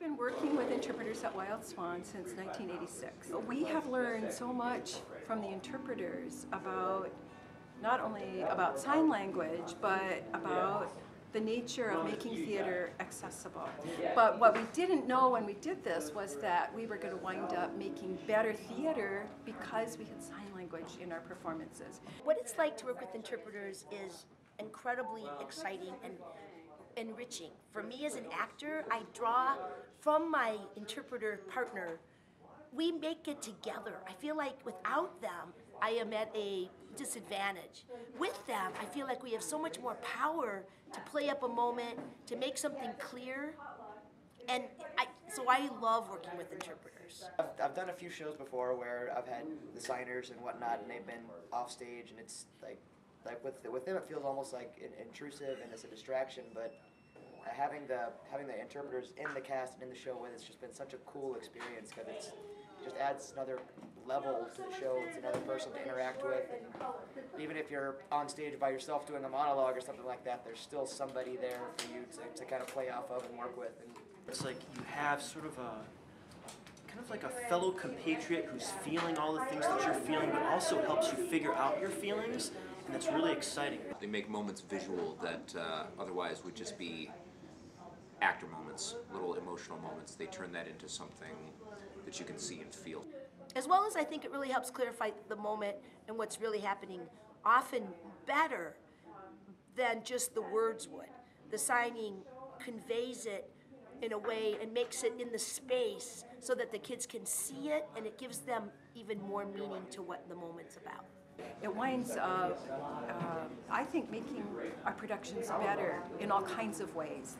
been working with interpreters at Wild Swan since 1986. We have learned so much from the interpreters about not only about sign language, but about the nature of making theater accessible. But what we didn't know when we did this was that we were going to wind up making better theater because we had sign language in our performances. What it's like to work with interpreters is incredibly exciting and enriching. For me as an actor, I draw from my interpreter partner. We make it together. I feel like without them, I am at a disadvantage. With them, I feel like we have so much more power to play up a moment, to make something clear. And I, so I love working with interpreters. I've, I've done a few shows before where I've had the signers and whatnot, and they've been off stage, and it's like, like with with them, it feels almost like in, intrusive and it's a distraction. But having the having the interpreters in the cast and in the show with it's just been such a cool experience because it's just adds another level to the show. It's another person to interact with, and even if you're on stage by yourself doing a monologue or something like that, there's still somebody there for you to, to kind of play off of and work with. And It's like you have sort of a kind of like a fellow compatriot who's feeling all the things that you're feeling, but also helps you figure out your feelings, and that's really exciting. They make moments visual that uh, otherwise would just be actor moments, little emotional moments. They turn that into something that you can see and feel. As well as I think it really helps clarify the moment and what's really happening, often better than just the words would. The signing conveys it in a way and makes it in the space so that the kids can see it and it gives them even more meaning to what the moment's about. It winds up, uh, I think, making our productions better in all kinds of ways.